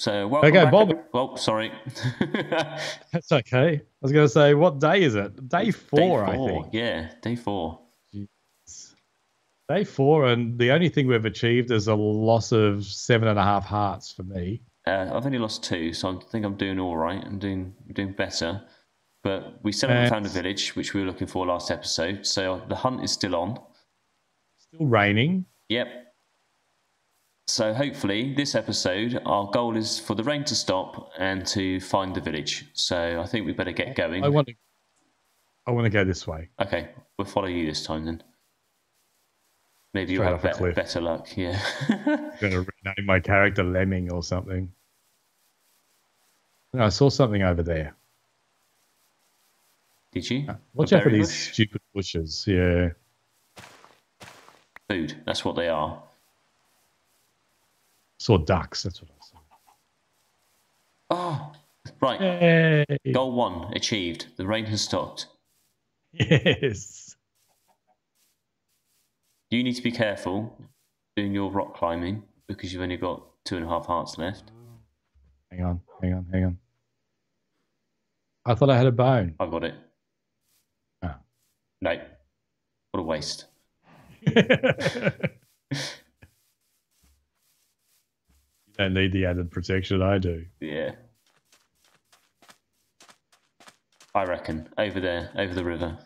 So welcome Okay, back- Bob. Oh, sorry. That's okay. I was going to say, what day is it? Day four, day I four. think. Yeah, day four. Day four, and the only thing we've achieved is a loss of seven and a half hearts for me. Uh, I've only lost two, so I think I'm doing all right. I'm doing doing better. But we still haven't And- found a village, which we were looking for last episode. So the hunt is still on. Still raining. Yep. So hopefully, this episode, our goal is for the rain to stop and to find the village. So I think we better get going. I want to. I want to go this way. Okay, we'll follow you this time then. Maybe you'll have a better, luck. Yeah. I'm going to rename my character Lemming or something. No, I saw something over there. Did you? Uh, watch A out for these bush? stupid bushes. Yeah. Food. That's what they are. Saw ducks. That's what I saw. Oh, right. Yay. Goal one achieved. The rain has stopped. Yes. You need to be careful doing your rock climbing because you've only got two and a half hearts left. Hang on. Hang on. Hang on. I thought I had a bone. I've got it. Oh. No. What a waste. don't need the added protection I do. Yeah. I reckon. Over there, over the river.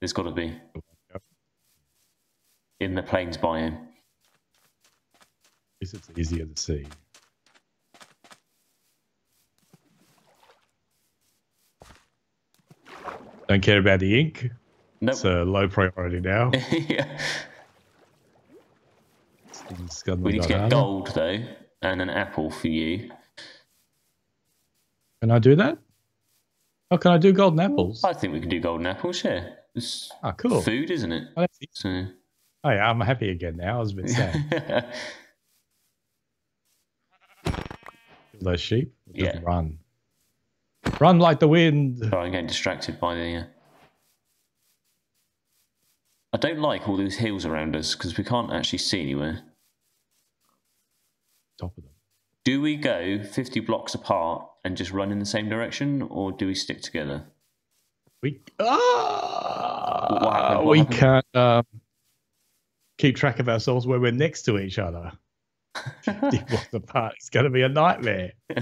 There's got to be. In the plains biome. Least it's easier to see. Don't care about the ink. Nope. It's a low priority now. yeah. We need to get harder. gold, though, and an apple for you. Can I do that? Oh, can I do golden apples? I think we can do golden apples, yeah. It's Oh, cool. food, isn't it? Oh. So. Oh, yeah, I'm happy again now. I was a bit sad. Those sheep. Yeah. run. Run like the wind. Sorry, I'm getting distracted by the. Uh... I don't like all these hills around us because we can't actually see anywhere. Top of them. Do we go 50 blocks apart and just run in the same direction, or do we stick together? We ah, What happened? What we happened? can't um, keep track of ourselves when we're next to each other. Blocks apart. It's going to be a nightmare.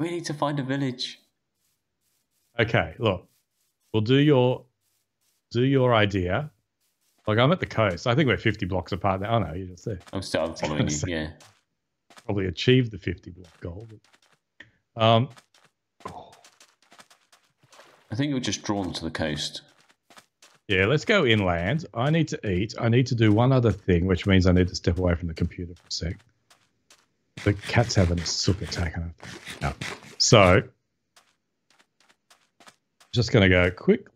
we need to find a village. Okay, look, we'll do your do your idea. Like I'm at the coast. I think we're 50 blocks apart now. Oh no, you're just there. I'm still I'm following you. Yeah. Probably achieved the 50 block goal. But, um, I think you're just drawn to the coast. yeah, let's go inland. I need to eat. I need to do one other thing, which means I need to step away from the computer for a sec. The cat's having a sook attack. No. So, just going to go quick.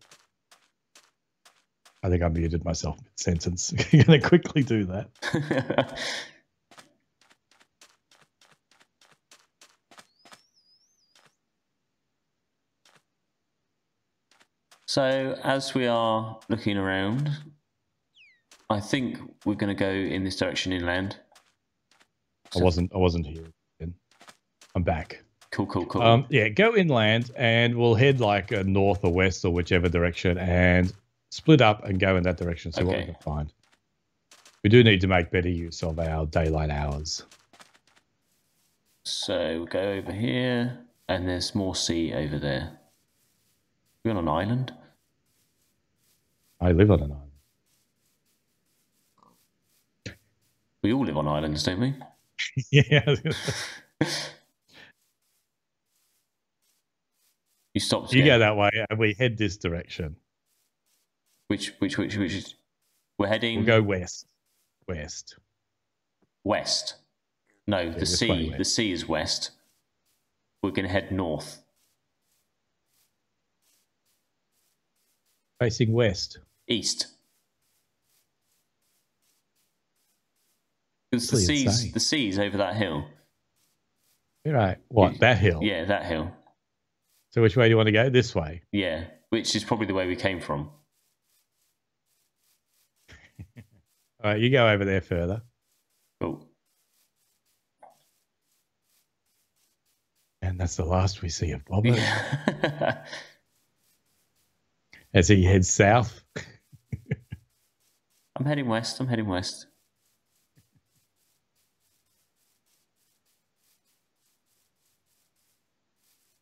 I think I muted myself mid sentence. going to quickly do that. so as we are looking around, I think we're going to go in this direction inland. I wasn't. I wasn't here. I'm back. Cool, cool, cool. Um, yeah, go inland, and we'll head like uh, north or west or whichever direction, and split up and go in that direction. See what we can find. We do need to make better use of our daylight hours. So we'll go over here, and there's more sea over there. We're on an island. I live on an island. We all live on islands, don't we? yeah. You stopped. you go that way, and we head this direction. Which, which, which, which is? We're heading We'll go west. West. west. No, the sea. The sea is west. We're going to head north, Facing west. east. Because the sea's saying. the sea's over that hill. You're right. What? That hill? Yeah, that hill. So which way do you want to go? This way. Yeah, which is probably the way we came from. All right, you go over there further. Cool. And that's the last we see of Yeah. as he heads south. I'm heading west. I'm heading west.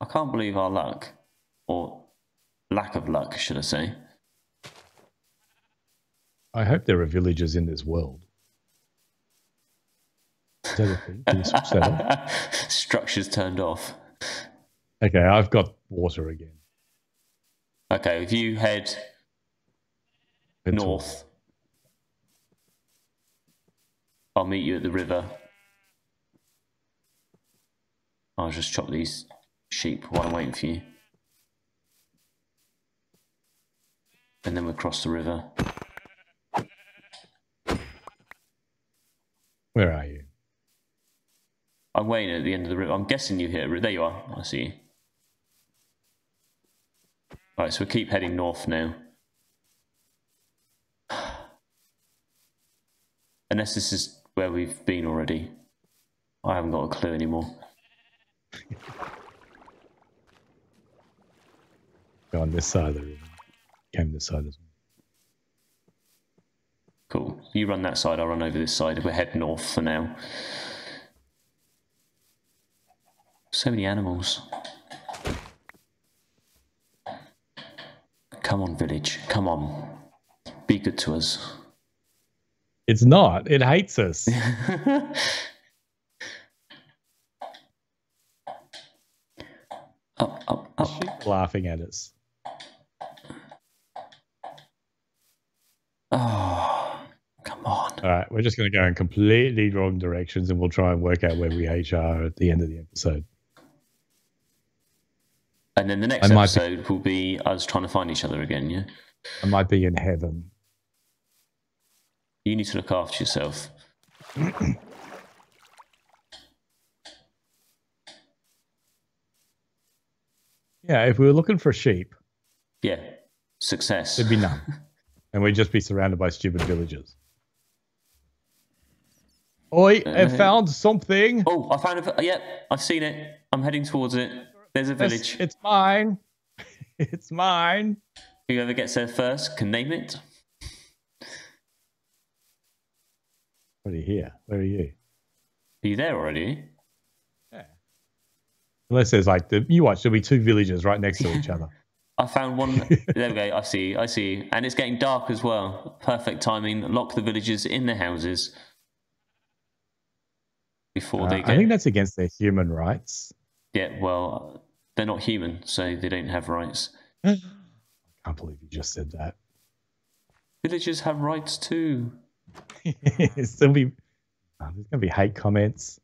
I can't believe our luck, or lack of luck, should I say. I hope there are villagers in this world. Is that a thing? Can you switch that? Structures turned off. Okay, I've got water again. Okay, if you head Head north, I'll meet you at the river. I'll just chop these sheep while I'm waiting for you. And then we'll cross the river. Where are you? I'm waiting at the end of the room. I'm guessing you hit a. There you are. I see you. Right, so we keep heading north now. Unless this is where we've been already. I haven't got a clue anymore. Go on this side of the room. Came this side as well. Cool. You run that side, I'll run over this side. We'll head north for now. So many animals. Come on, village. Come on. Be good to us. It's not. It hates us. Up, up, up. Laughing at us. Oh, come on. All right, we're just going to go in completely wrong directions, and we'll try and work out where we each are at the end of the episode. And then the next I might be- episode will be us trying to find each other again, yeah? I might be in heaven. You need to look after yourself. Yeah, if we were looking for sheep, Yeah. Success. there'd be none, and we'd just be surrounded by stupid villagers. Oi, I Uh, found something. Oh, I found it. Yep, I've seen it. I'm heading towards it. There's a village. It's mine. It's mine. Whoever gets there first can name it. What are you here? Where are you? Are you there already? Yeah. Unless there's like the you watch, there'll be two villages right next to each other. I found one. there we go. I see. I see. And it's getting dark as well. Perfect timing. Lock the villagers in their houses before Uh, they I think that's against their human rights. Yeah. Well, they're not human, so they don't have rights. I can't believe you just said that. Villagers have rights too. gonna be oh, there's gonna be hate comments.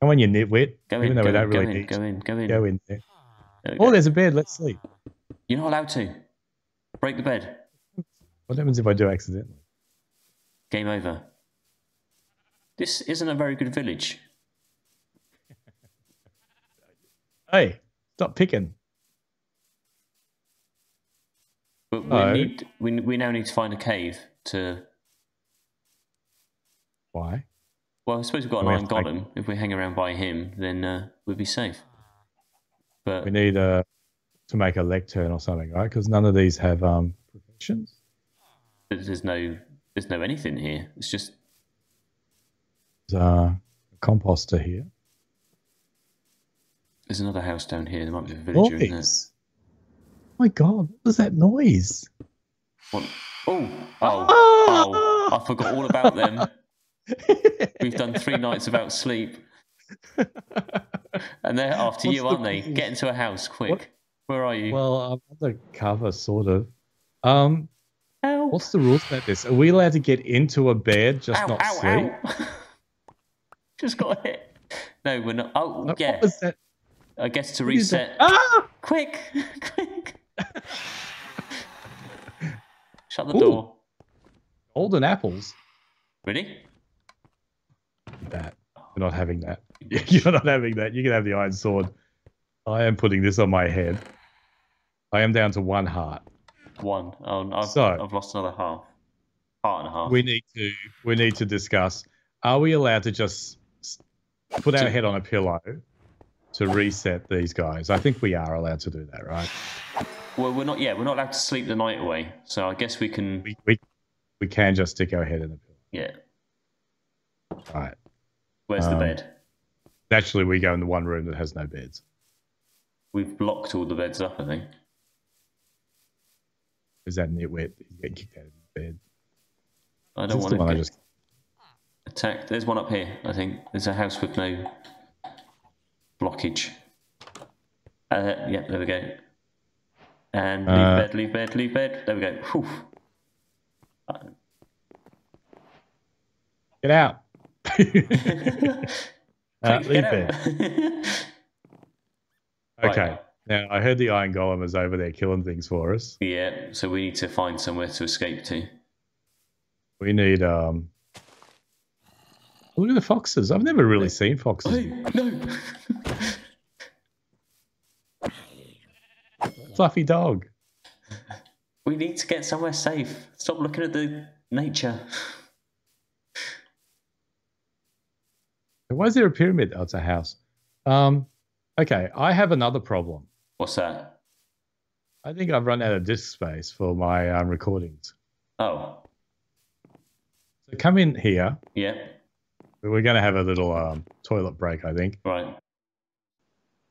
Come on, you nitwit. Go Even in. though Go, we don't in go really in. need Go in. Go in. go in there. There Oh, go. there's a bed. Let's sleep. You're not allowed to. Break the bed. What happens if I do accidentally? Game over. This isn't a very good village. Hey, stop picking. But we No. need we we now need to find a cave to. Why? Well, I suppose we've got an We iron have to make- golem. If we hang around by him, then uh, we'll be safe. But We need uh, to make a lectern or something, right? Because none of these have um professions. there's no there's no anything here. It's just uh, a composter here. there's another house down here. There might be a villager in there. My God, what was that noise? What? Oh, oh, Ah! oh! I forgot all about them. We've done three nights without sleep, and they're after What's you, the aren't they? Get into a house quick. What? Where are you? well, I'm undercover, sort of. Um, what's the rules about this? Are we allowed to get into a bed, just ow, not ow, sleep? Just got hit. No, we're not. Oh, What yeah. was that? I guess to What reset. Ah! Quick, quick. Shut the Ooh. door. Golden apples. Ready? That. You're not having that. You're not having that. You can have the iron sword. I am putting this on my head. I am down to one heart. One. Oh, I've, So- I've lost another half. Heart and a half. We need to we need to discuss. Are we allowed to just put our head on a pillow to reset these guys. I think we are allowed to do that, right? Well, we're not. Yeah, we're not allowed to sleep the night away. So I guess we can. We we, we can just stick our head in the pillow. Yeah. Right. Where's the Um, bed? Naturally, we go in the one room that has no beds. We've blocked all the beds up. I think. Is that nitwit? He's getting kicked out of his bed. I don't want to I get just attacked. There's one up here. I think there's a house with no blockage. Uh, yeah, there we go. And leave Uh, bed, leave bed, leave bed. There we go. Whew. get out. uh, leave get bed. out. Right. Okay. Now I heard the Iron Golem is over there killing things for us. yeah, so we need to find somewhere to escape to. We need um. Look at the foxes. I've never really seen foxes. Hey, no. Fluffy dog. we need to get somewhere safe. Stop looking at the nature. Why is there a pyramid? Oh, it's a house. Um. Okay, I have another problem. What's that? I think I've run out of disk space for my um, recordings. Oh, So come in here. yeah, We're going to have a little um, toilet break, I think. right.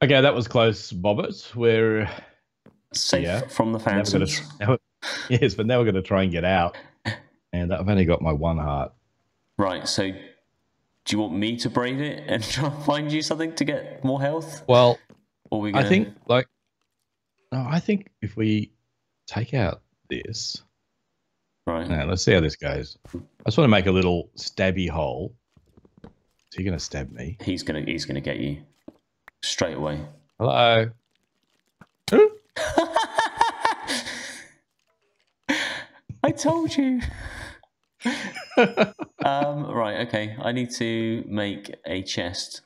Okay, that was close, Bobert. We're Safe Yeah. from the never Gonna, yes, but now we're going to try and get out. And I've only got my one heart. Right, so do you want me to brave it and try and find you something to get more health? Well, Or we I gonna... think like, no, I think if we take out this, Right. now let's see how this goes. I just want to make a little stabby hole. So you're going to stab me. He's gonna he's gonna get you straight away. Hello. Huh? I told you. um, right, okay. I need to make a chest.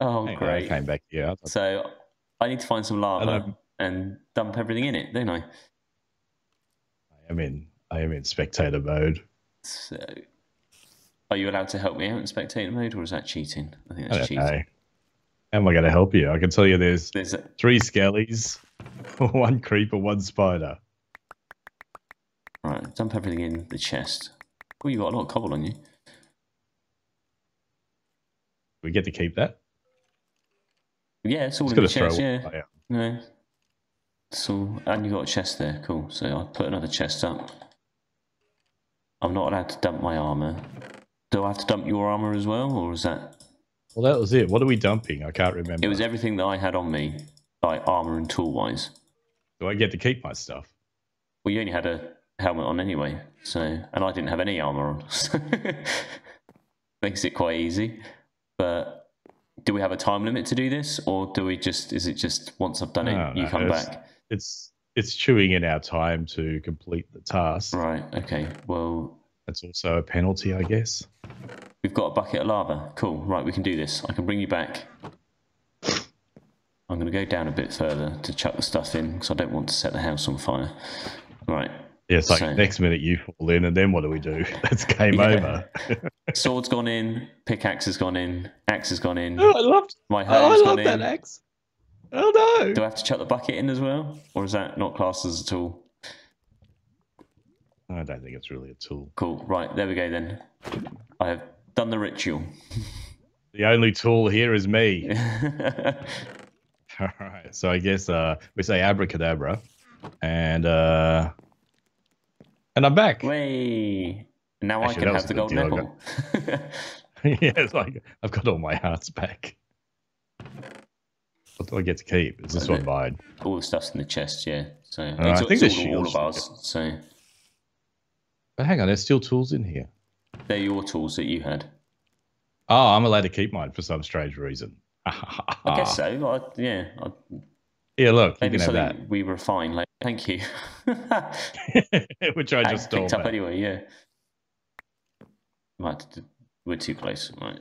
Oh, Hang on, I great. came back here. So I need to find some lava Hello. and dump everything in it, don't I? I am in. I am in spectator mode. So, are you allowed to help me out in spectator mode, or is that cheating? I think that's don't cheating. know. How am I going to help you? I can tell you there's There's a, three skellies, one creeper, one spider. right, dump everything in the chest. Oh, you got a lot of cobble on you. We get to keep that. Yeah, it's all Just in the chest. Yeah, oh, yeah. no. So, and you got a chest there. Cool. So I'll put another chest up. I'm not allowed to dump my armor. Do I have to dump your armor as well, or is that? Well, that was it. What are we dumping? I can't remember. It was everything that I had on me, like armor and tool wise. Do I get to keep my stuff? Well, you only had a helmet on anyway, so and I didn't have any armor on. So makes it quite easy. But do we have a time limit to do this, or do we just? Is it just once I've done it, No, you no, come it's- back? It's it's chewing in our time to complete the task. Right. Okay. Well, That's also a penalty, I guess. we've got a bucket of lava. Cool. Right. We can do this. I can bring you back. I'm going to go down a bit further to chuck the stuff in because I don't want to set the house on fire. Right. Yeah, it's like So- next minute you fall in, and then what do we do? That's game Yeah. over. Sword's gone in. Pickaxe has gone in. Axe has gone in. oh, I loved. My Oh, hoe's I gone love that in. axe. Oh no! Do I have to chuck the bucket in as well, or is that not classed as a tool? I don't think it's really a tool. Cool. Right. There we go then. I have done the ritual. The only tool here is me. All right. So I guess uh, we say abracadabra, and uh, and I'm back. Way. Now I can have the a good golden I apple. yeah, it's like I've got all my hearts back. What do I get to keep? Is this one mine? all the stuff's in the chest, yeah. So I it's, think it's all, all of ours. So But hang on, there's still tools in here. they're your tools that you had. Oh, I'm allowed to keep mine for some strange reason. I guess so. I, yeah. I, Yeah, look, you maybe can have something that. we refine. Like, thank you. Which I I just stole. picked up back. anyway. Yeah. Might to- we're too close. Right.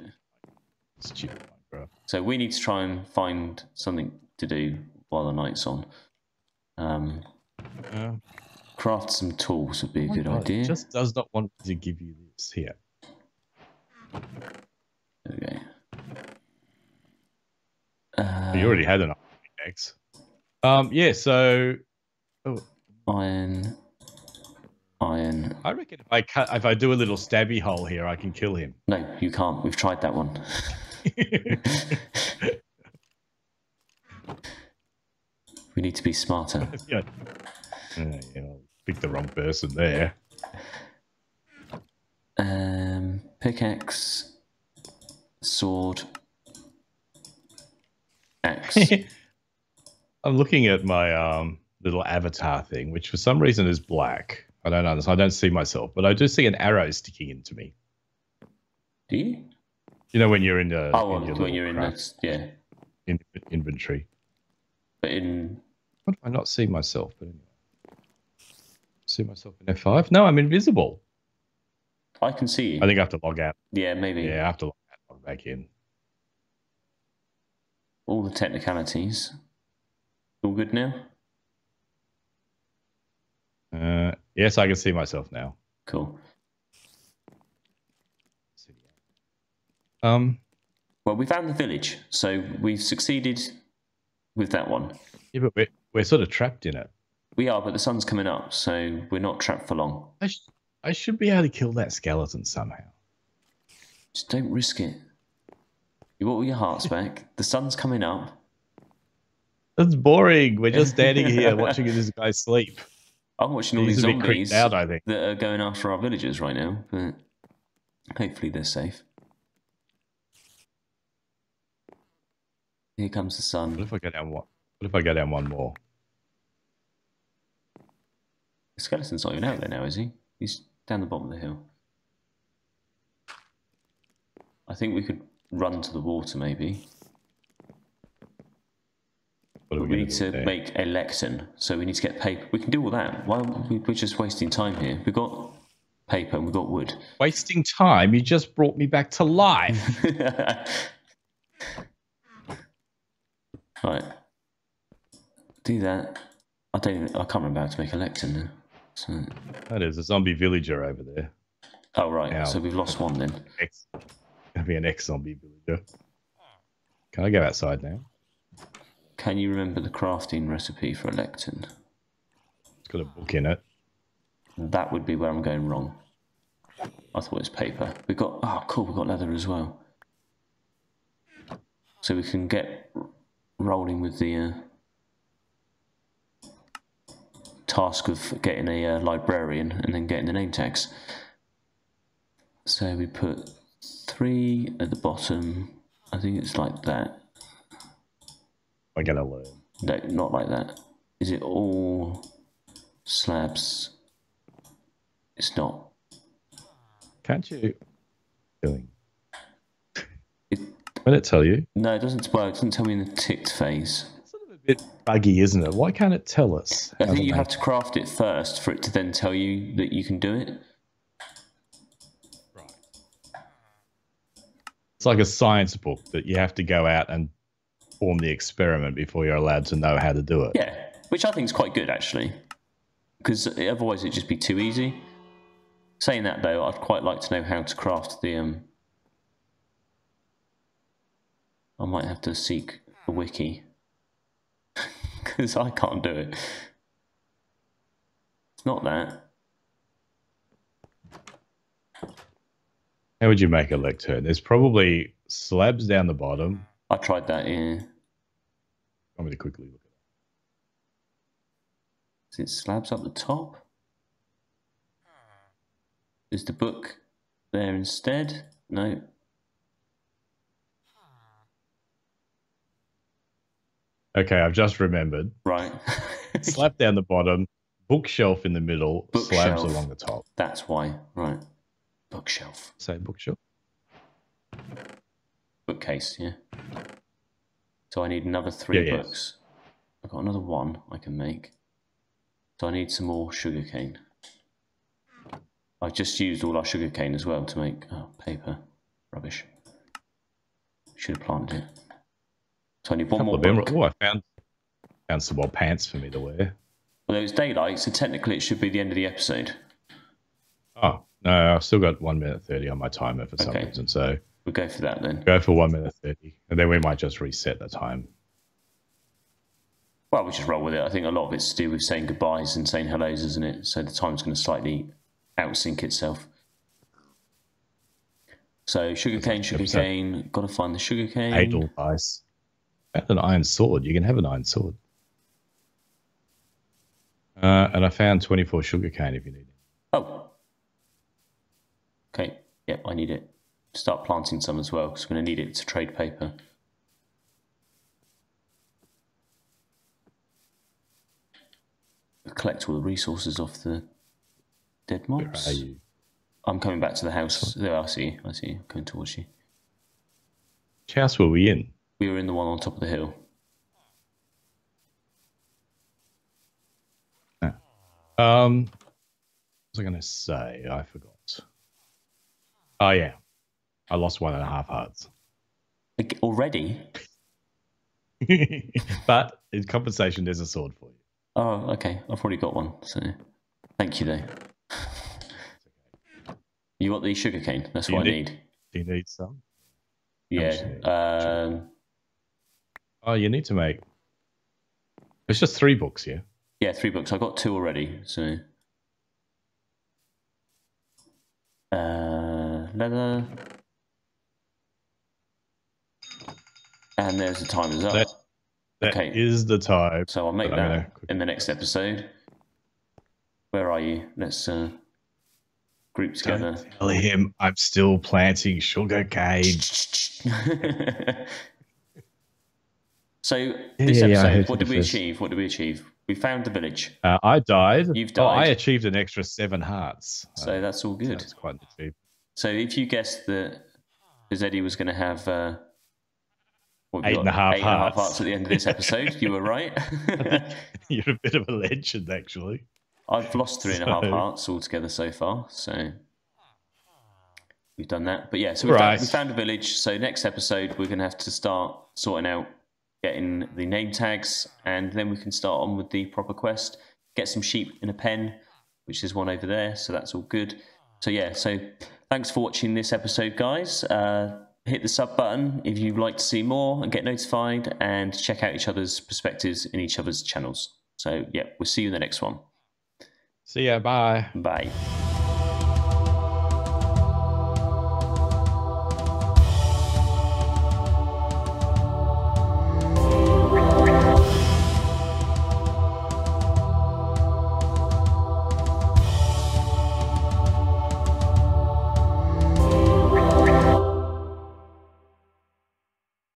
Stupid Minecraft. So we need to try and find something to do while the night's on. Um, Uh, craft some tools would be a oh good God, idea. It just does not want to give you this here. Okay. Uh, You already had an X. Um, yeah. So iron, iron. I reckon if I cut, if I do a little stabby hole here, I can kill him. No, you can't. We've tried that one. we need to be smarter. yeah. Uh, yeah, I'll pick the wrong person there. Um, pickaxe, sword, axe. I'm looking at my um, little avatar thing, which for some reason is black. I don't understand. I don't see myself, but I do see an arrow sticking into me. Do you? You know when you're in the Oh, in when you're in the yeah, in, inventory. but in How do I not see myself? But anyway. See myself in F5? No, I'm invisible. I can see you. I think I have to log out. yeah, maybe Yeah, I have to log out, log back in. all the technicalities. All good now. Uh, yes, I can see myself now. Cool. Um, Well, we found the village, so we've succeeded with that one. yeah, but we're, we're sort of trapped in it. We are, but the sun's coming up, so we're not trapped for long. I, sh- I should be able to kill that skeleton somehow. Just don't risk it. You want all your hearts back. The sun's coming up. That's boring. We're just standing here watching this guy sleep. I'm watching all He's these creeped zombies out, I think. that are going after our villagers right now, but hopefully they're safe. Here comes the sun. What if I go down one? What if I go down one more? The skeleton's not even out there now, is he? He's down the bottom of the hill. I think we could run to the water, maybe. But we need to there? make a lectern, so we need to get paper. We can do all that. Why we- we're just wasting time here? We've got paper and we've got wood. wasting time. You just brought me back to life. right. Do that. I don't. I can't remember how to make a lectern now. So, that is a zombie villager over there. oh right. Ow. So we've lost one then. Ex- gonna be an ex-zombie villager. Can I go outside now? Can you remember the crafting recipe for a lectern? It's got a book in it. That would be where I'm going wrong. I thought it was paper. We've got oh cool. we've got leather as well. So we can get rolling with the uh, task of getting a uh, librarian and then getting the name tags. So we put three at the bottom. I think it's like that. I'm gonna learn. No, not like that. Is it all slabs? It's not. Can't you? Doing. It, When it tell you? no, it doesn't. Well, it doesn't tell me in the ticked phase. Bit buggy, isn't it? Why can't it tell us? I think you have to craft it first for it to then tell you that you can do it. It's like a science book that you have to go out and form the experiment before you're allowed to know how to do it. Yeah, which I think is quite good actually, because otherwise it'd just be too easy. Saying that though, I'd quite like to know how to craft the. Um, I might have to seek a wiki because I can't do it. It's not that. How would you make a lectern? There's probably slabs down the bottom. I tried that. Yeah, I'm going to quickly look at is it slabs up the top? Is the book there instead? No. Okay, I've just remembered. Right. Slab down the bottom, bookshelf in the middle, slabs along the top. That's why. Right. Bookshelf. Say bookshelf. Bookcase, yeah. So I need another three Yeah, books. I've got another one I can make. So I need some more sugarcane. I've just used all our sugarcane as well to make oh, paper. Rubbish. Should have planted it. So I need one Couple more of. Oh, I found found some more pants for me to wear. Although it's daylight, so technically it should be the end of the episode. Oh no, I've still got one minute thirty on my timer for some Okay. reason. So We'll go for that then. go for one minute thirty, and then we might just reset the time. Well, we just roll with it. I think a lot of it's to do with saying goodbyes and saying hellos, isn't it? So the time's going to slightly outsync itself. So sugarcane, sugarcane. Got to find the sugarcane. Adel dice. Found an iron sword. You can have an iron sword. Uh, and I found 24 sugarcane if you need it. Oh. Okay. Yep, I need it. Start planting some as well because we're going to need it to trade paper. Collect all the resources off the dead Where mobs. are you? I'm coming back to the house. There, I see. you, I see. you. Coming towards you. Which house were we in? We were in the one on top of the hill. Um, what was I going to say? I forgot. Oh, yeah. I lost one and a half hearts. Already? but in compensation, there's a sword for you. Oh, okay. I've already got one. So, thank you, though. You want the sugarcane. That's Do you what I need- need. Do you need some? Yeah. Um, Oh, you need to make. It's just three books here. yeah, three books. I've got two already. So, uh, leather, and there's the timers up. That- That is Okay. the time. So I'll make that in the next episode. Where are you? Let's uh, group together. Don't tell him I'm still planting sugar cane. so this yeah, yeah, episode, what did we first. achieve? What did we achieve? We found the village, Uh, I died. You've Oh, I achieved an extra seven hearts. so that's all good. That's quite an achievement. So if you guessed that because Eddie was going to have uh, what Eight got? and a half eight and a half hearts. at the end of this episode, you were right. You're a bit of a legend, actually. I've lost three and a half So- hearts altogether so far, so we've done that. But yeah, so we've done- we found a village. So next episode, we're going to have to start sorting out getting the name tags, and then we can start on with the proper quest. Get some sheep in a pen, which is one over there. So that's all good. So yeah, so thanks for watching this episode, guys. Uh, hit the sub button if you'd like to see more and get notified, and check out each other's perspectives in each other's channels. So yeah, we'll see you in the next one. See ya. Bye. Bye.